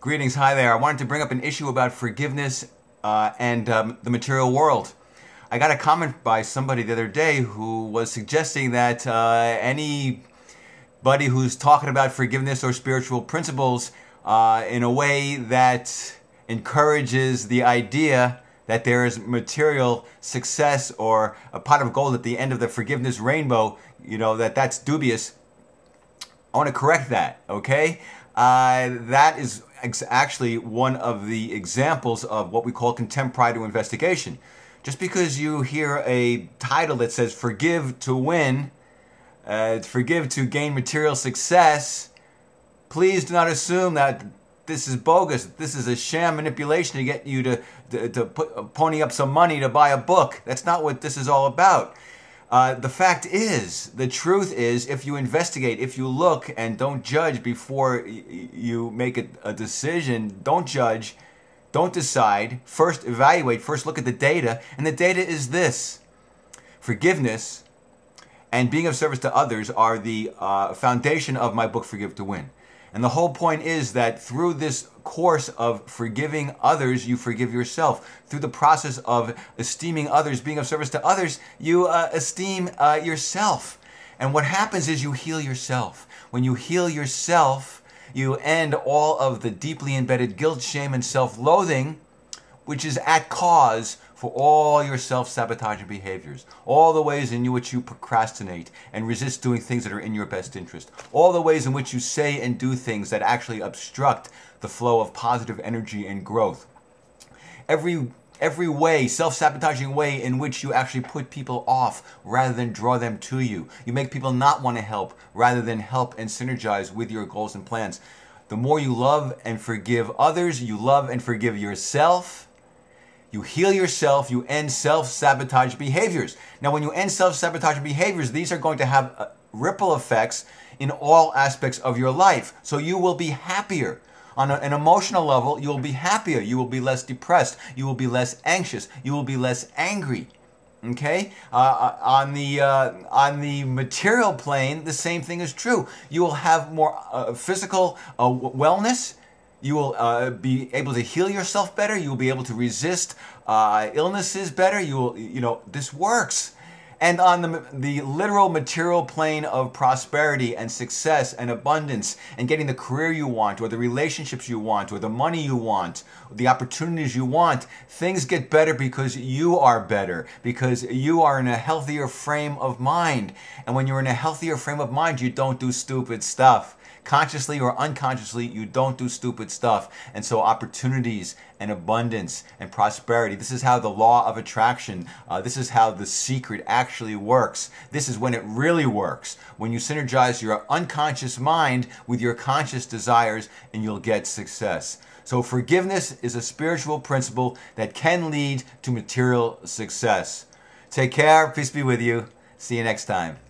Greetings, hi there. I wanted to bring up an issue about forgiveness uh, and um, the material world. I got a comment by somebody the other day who was suggesting that uh, anybody who's talking about forgiveness or spiritual principles uh, in a way that encourages the idea that there is material success or a pot of gold at the end of the forgiveness rainbow, you know, that that's dubious. I want to correct that, okay? Uh, that is actually one of the examples of what we call contempt prior to investigation. Just because you hear a title that says forgive to win, uh, forgive to gain material success, please do not assume that this is bogus. This is a sham manipulation to get you to, to, to put, pony up some money to buy a book. That's not what this is all about. Uh, the fact is, the truth is, if you investigate, if you look and don't judge before you make a, a decision, don't judge, don't decide, first evaluate, first look at the data, and the data is this. Forgiveness and being of service to others are the uh, foundation of my book, Forgive to Win. And the whole point is that through this course of forgiving others, you forgive yourself. Through the process of esteeming others, being of service to others, you uh, esteem uh, yourself. And what happens is you heal yourself. When you heal yourself, you end all of the deeply embedded guilt, shame, and self loathing, which is at cause for all your self sabotaging behaviors, all the ways in which you procrastinate and resist doing things that are in your best interest, all the ways in which you say and do things that actually obstruct the flow of positive energy and growth. Every every way, self-sabotaging way in which you actually put people off rather than draw them to you. You make people not want to help rather than help and synergize with your goals and plans. The more you love and forgive others, you love and forgive yourself, you heal yourself, you end self sabotage behaviors. Now, when you end self sabotage behaviors, these are going to have uh, ripple effects in all aspects of your life. So you will be happier. On an emotional level, you will be happier. You will be less depressed. You will be less anxious. You will be less angry. Okay, uh, uh on the uh, on the material plane, the same thing is true. You will have more uh, physical uh, wellness you will uh, be able to heal yourself better. You will be able to resist uh, illnesses better. You will, you know, this works. And on the, the literal material plane of prosperity and success and abundance and getting the career you want or the relationships you want or the money you want, the opportunities you want, things get better because you are better, because you are in a healthier frame of mind. And when you're in a healthier frame of mind, you don't do stupid stuff consciously or unconsciously, you don't do stupid stuff. And so opportunities and abundance and prosperity, this is how the law of attraction, uh, this is how the secret actually works. This is when it really works. When you synergize your unconscious mind with your conscious desires and you'll get success. So forgiveness is a spiritual principle that can lead to material success. Take care. Peace be with you. See you next time.